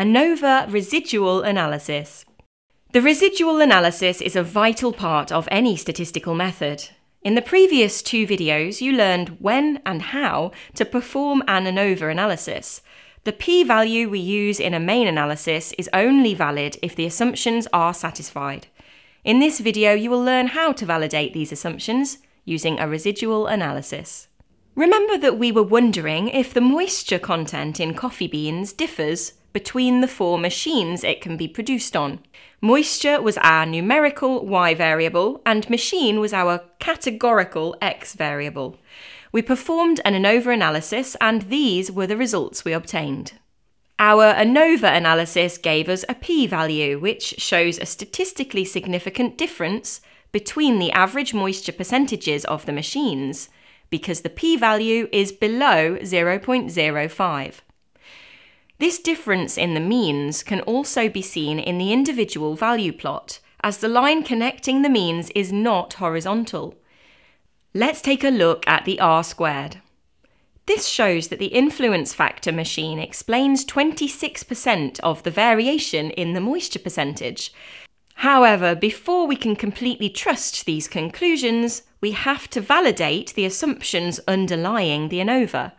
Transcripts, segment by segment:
ANOVA residual analysis. The residual analysis is a vital part of any statistical method. In the previous two videos, you learned when and how to perform an ANOVA analysis. The p-value we use in a main analysis is only valid if the assumptions are satisfied. In this video, you will learn how to validate these assumptions using a residual analysis. Remember that we were wondering if the moisture content in coffee beans differs between the four machines it can be produced on. Moisture was our numerical y variable, and machine was our categorical x variable. We performed an ANOVA analysis, and these were the results we obtained. Our ANOVA analysis gave us a p-value, which shows a statistically significant difference between the average moisture percentages of the machines, because the p-value is below 0.05. This difference in the means can also be seen in the individual value plot, as the line connecting the means is not horizontal. Let's take a look at the R squared. This shows that the influence factor machine explains 26% of the variation in the moisture percentage. However, before we can completely trust these conclusions, we have to validate the assumptions underlying the ANOVA.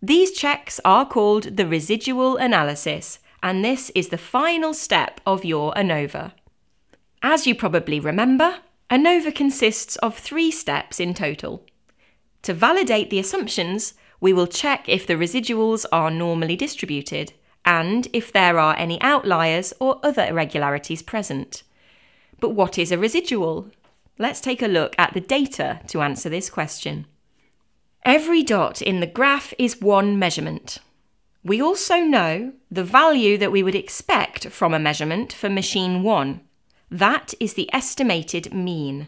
These checks are called the residual analysis, and this is the final step of your ANOVA. As you probably remember, ANOVA consists of three steps in total. To validate the assumptions, we will check if the residuals are normally distributed and if there are any outliers or other irregularities present. But what is a residual? Let's take a look at the data to answer this question. Every dot in the graph is one measurement. We also know the value that we would expect from a measurement for machine 1. That is the estimated mean.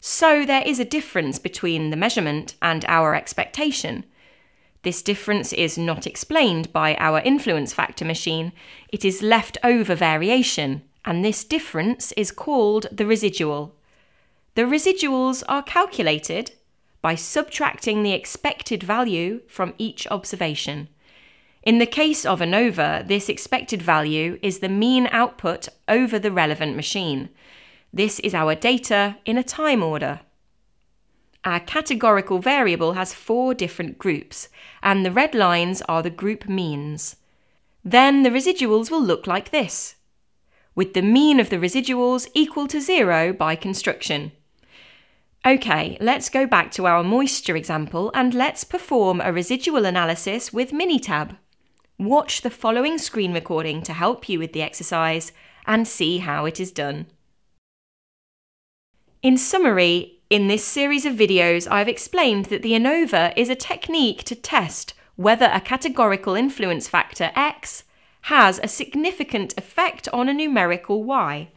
So there is a difference between the measurement and our expectation. This difference is not explained by our influence factor machine, it is left over variation, and this difference is called the residual. The residuals are calculated by subtracting the expected value from each observation. In the case of ANOVA, this expected value is the mean output over the relevant machine. This is our data in a time order. Our categorical variable has four different groups, and the red lines are the group means. Then the residuals will look like this, with the mean of the residuals equal to zero by construction. Okay, let's go back to our moisture example and let's perform a residual analysis with Minitab. Watch the following screen recording to help you with the exercise and see how it is done. In summary, in this series of videos I've explained that the ANOVA is a technique to test whether a categorical influence factor X has a significant effect on a numerical Y.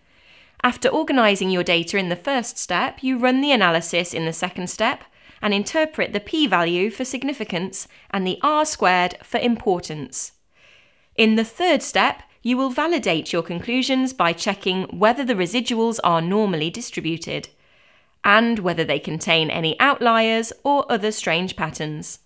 After organising your data in the first step, you run the analysis in the second step and interpret the p-value for significance and the r squared for importance. In the third step, you will validate your conclusions by checking whether the residuals are normally distributed and whether they contain any outliers or other strange patterns.